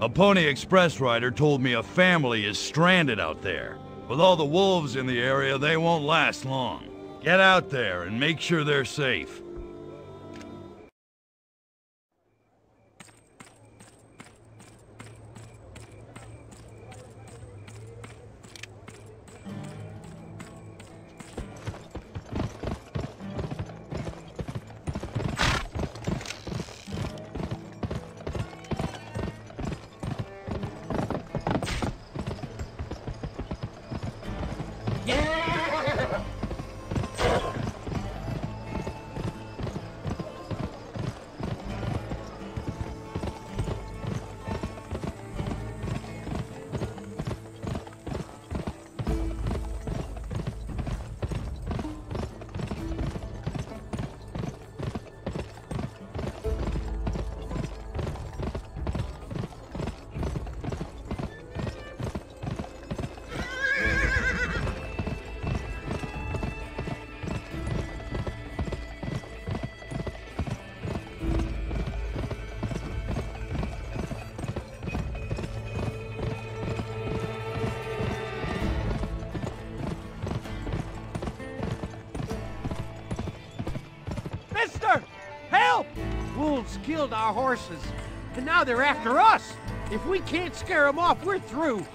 A Pony Express rider told me a family is stranded out there. With all the wolves in the area, they won't last long. Get out there and make sure they're safe. Killed our horses, and now they're after us. If we can't scare them off, we're through.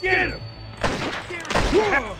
Get him! Was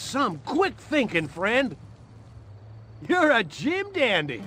some quick thinking, friend. You're a Jim Dandy.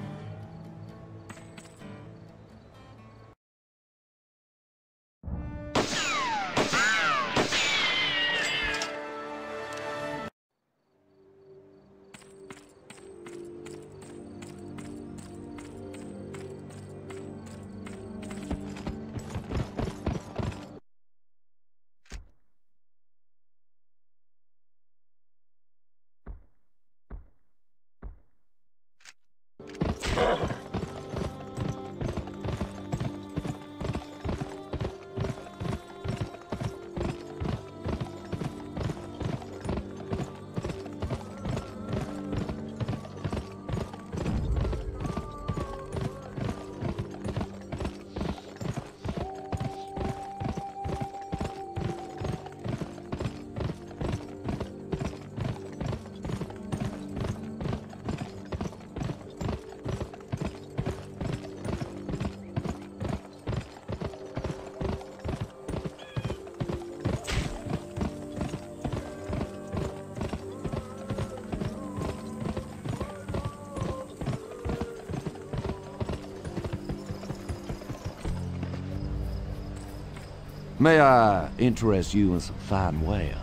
May I interest you in some fine wares?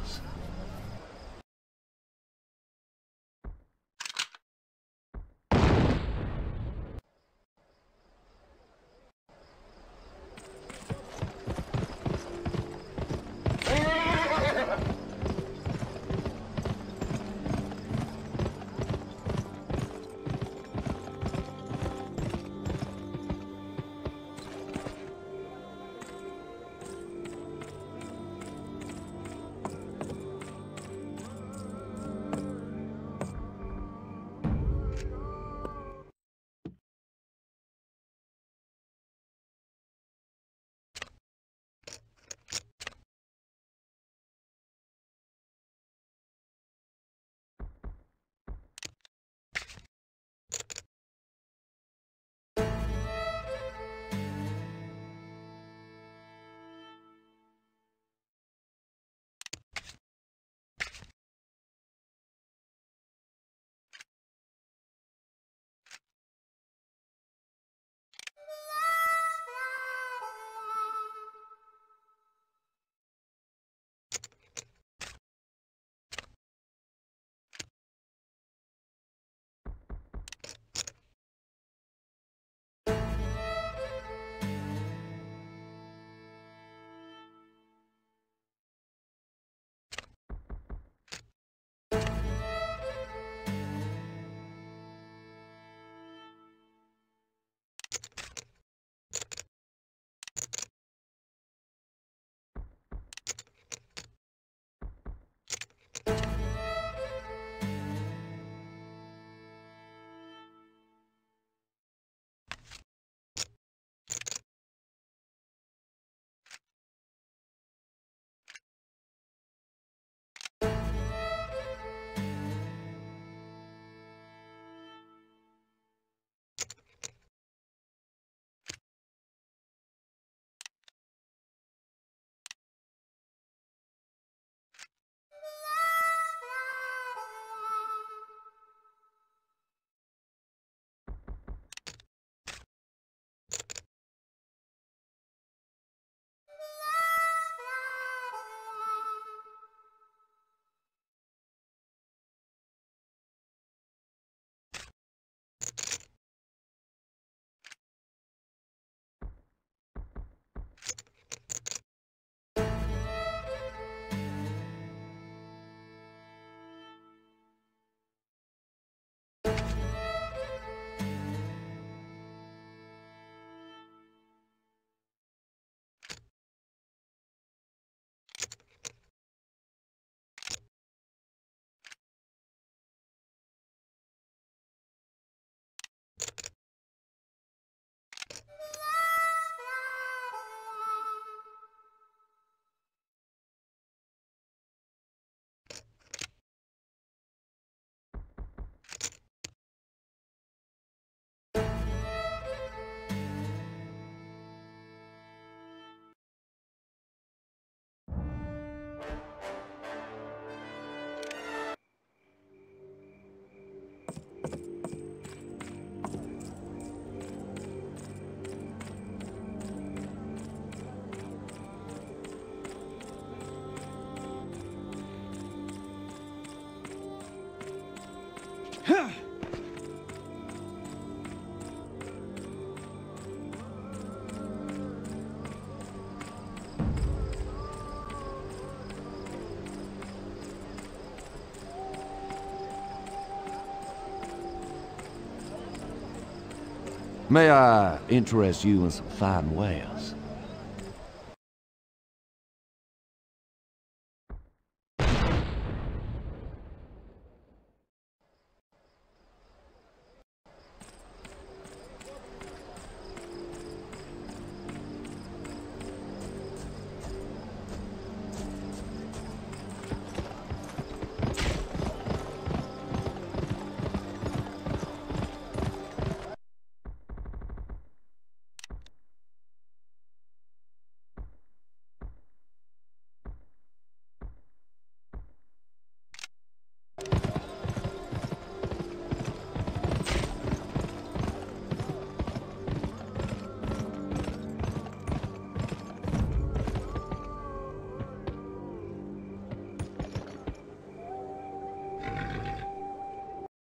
May I interest you in some fine wares?